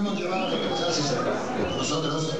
hemos llevado a nosotros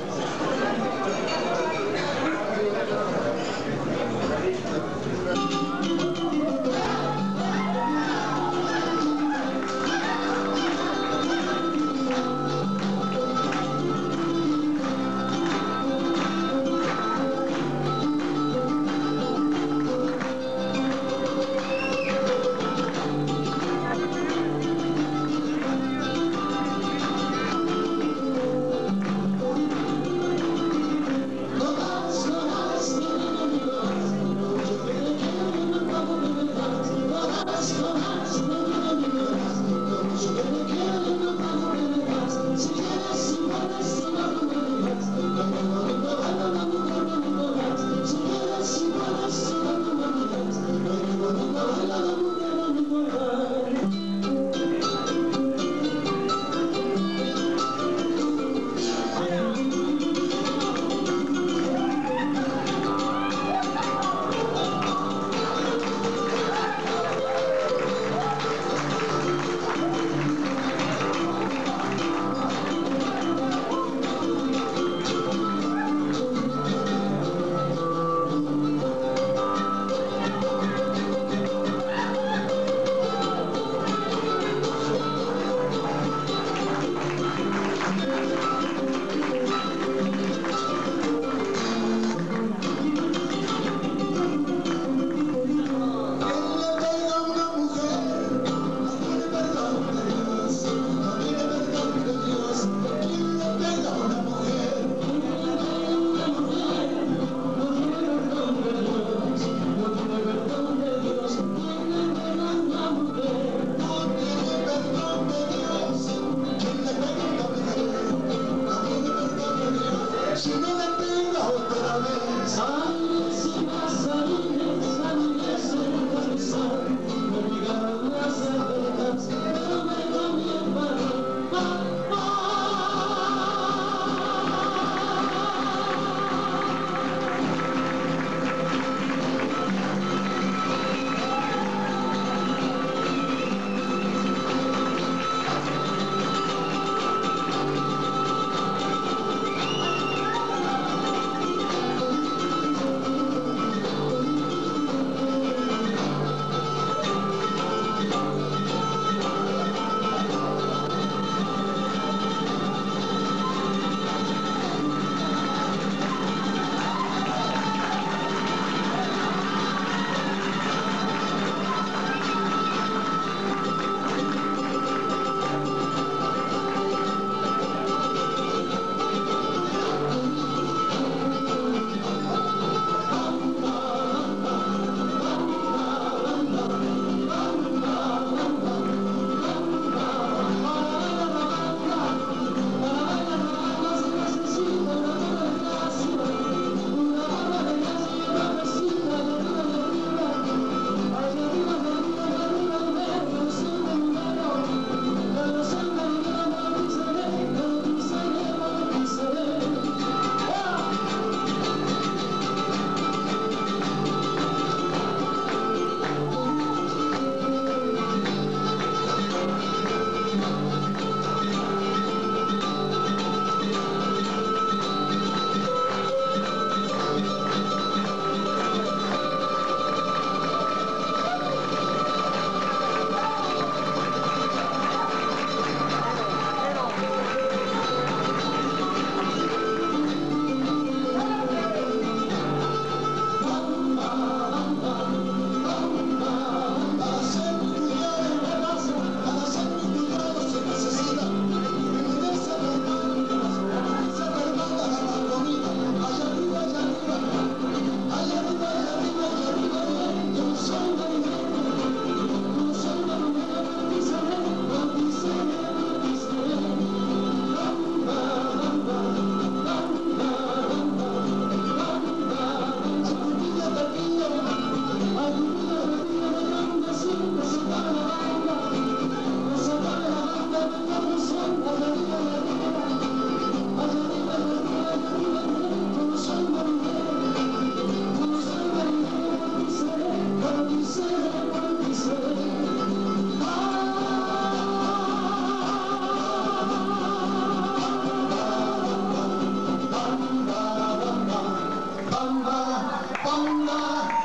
帮啊帮吧！啊